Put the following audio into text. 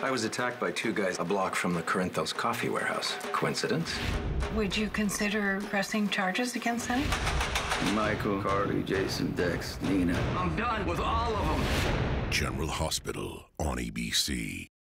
I was attacked by two guys a block from the Corinthos coffee warehouse. Coincidence? Would you consider pressing charges against them? Michael, Carly, Jason, Dex, Nina. I'm done with all of them. General Hospital on ABC.